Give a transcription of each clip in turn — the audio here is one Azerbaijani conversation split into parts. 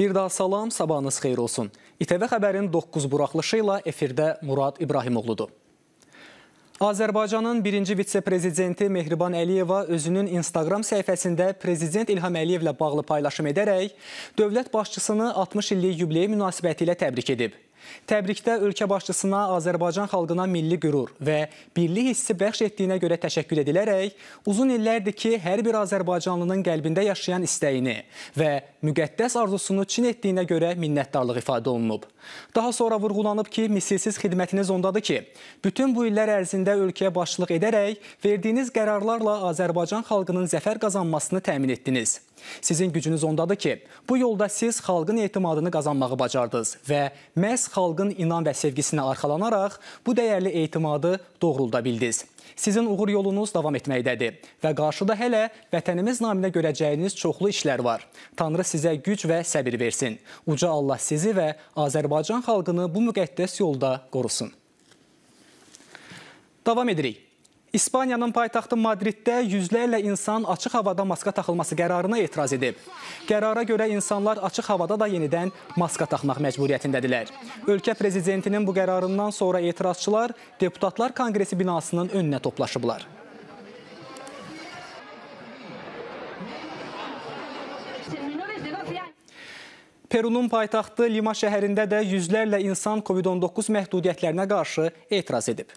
Bir daha salam, sabahınız xeyir olsun. İTV xəbərin 9 buraxılışı ilə efirdə Murad İbrahimoğludur. Azərbaycanın birinci vitse-prezidenti Mehriban Əliyeva özünün Instagram səhifəsində Prezident İlham Əliyevlə bağlı paylaşım edərək dövlət başçısını 60 illik yubiley münasibəti ilə təbrik edib. Təbrikdə ölkə başçısına Azərbaycan xalqına milli qürur və birlik hissi bəxş etdiyinə görə təşəkkür edilərək, uzun illərdir ki, hər bir Azərbaycanlının qəlbində yaşayan istəyini və müqəddəs arzusunu çin etdiyinə görə minnətdarlıq ifadə olunub. Daha sonra vurğulanıb ki, misilsiz xidmətiniz ondadır ki, bütün bu illər ərzində ölkəyə başçılıq edərək verdiyiniz qərarlarla Azərbaycan xalqının zəfər qazanmasını təmin etdiniz. Sizin gücünüz ondadır ki, bu yolda siz xalqın etimadını qazanmağı bacardınız və məhz xalqın inan və sevgisinə arxalanaraq bu dəyərli etimadı doğrulda bildiniz. Sizin uğur yolunuz davam etməkdədir və qarşıda hələ vətənimiz naminə görəcəyiniz çoxlu işlər var. Tanrı sizə güc və səbir versin. Uca Allah sizi və Azərbaycan xalqını bu müqəddəs yolda qorusun. Davam edirik. İspaniyanın paytaxtı Madriddə yüzlərlə insan açıq havada maska taxılması qərarına etiraz edib. Qərara görə insanlar açıq havada da yenidən maska taxmaq məcburiyyətindədirlər. Ölkə prezidentinin bu qərarından sonra etirazçılar Deputatlar Konqresi binasının önünə toplaşıblar. Perunun paytaxtı Lima şəhərində də yüzlərlə insan COVID-19 məhdudiyyətlərinə qarşı etiraz edib.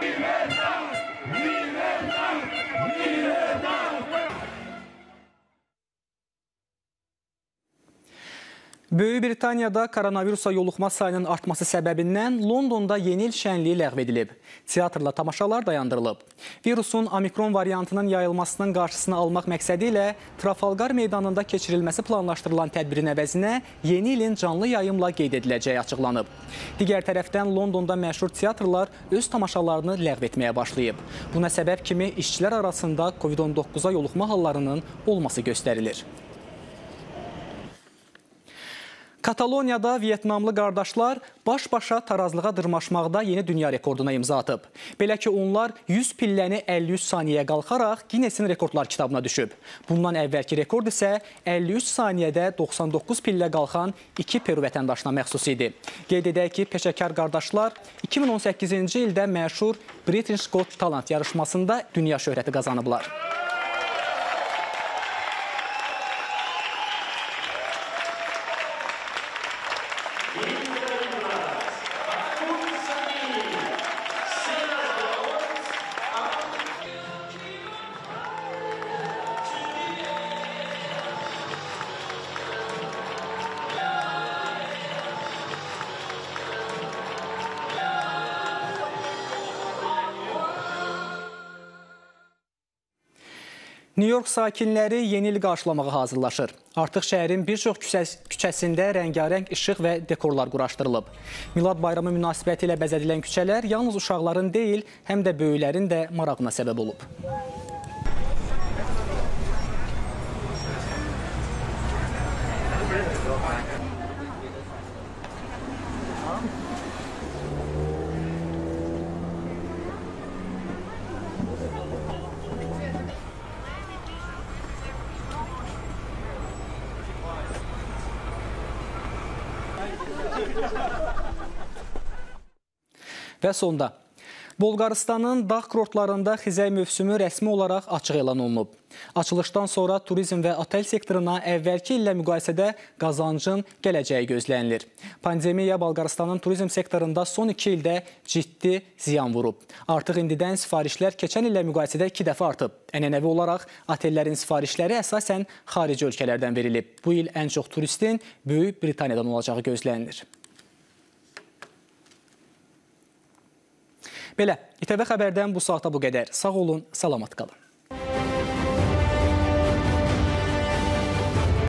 Libertad, Böyük Britaniyada koronavirusa yoluxma sayının artması səbəbindən Londonda yeni il şənliyi ləğv edilib. Teatrla tamaşalar dayandırılıb. Virusun omikron variantının yayılmasının qarşısını almaq məqsədi ilə Trafalgar meydanında keçirilməsi planlaşdırılan tədbirin əvəzinə yeni ilin canlı yayımla qeyd ediləcəyi açıqlanıb. Digər tərəfdən Londonda məşhur teatrlar öz tamaşalarını ləğv etməyə başlayıb. Buna səbəb kimi işçilər arasında COVID-19-a yoluxma hallarının olması göstərilir. Kataloniyada Vietnamlı qardaşlar baş-başa tarazlığa dırmaşmaqda yeni dünya rekorduna imza atıb. Belə ki, onlar 100 pilləni 53 saniyəyə qalxaraq Guinnessin rekordlar kitabına düşüb. Bundan əvvəlki rekord isə 53 saniyədə 99 pillə qalxan iki Peru vətəndaşına məxsus idi. Qeyd edək ki, peşəkar qardaşlar 2018-ci ildə məşhur British Got Talent yarışmasında dünya şöhrəti qazanıblar. New-York sakinləri yeni il qarşılamağa hazırlaşır. Artıq şəhərin bir çox küçəsində rəngarəng işıq və dekorlar quraşdırılıb. Milad bayramı münasibəti ilə bəzədilən küçələr yalnız uşaqların deyil, həm də böyüklərin də marağına səbəb olub. Və sonda, Bolqarıstanın dağ kurortlarında xizək mövsümü rəsmi olaraq açıq elan olunub. Açılışdan sonra turizm və otel sektoruna əvvəlki illə müqayisədə qazancın gələcəyi gözlənilir. Pandemiya Bolqarıstanın turizm sektorunda son iki ildə ciddi ziyan vurub. Artıq indidən sifarişlər keçən illə müqayisədə iki dəfə artıb. Ənənəvi olaraq otellərin sifarişləri əsasən xarici ölkələrdən verilib. Bu il ən çox turistin Böyük Britaniyadan olacağı gözlənilir. Belə, İTV xəbərdən bu saata bu qədər. Sağ olun, salamat qalın.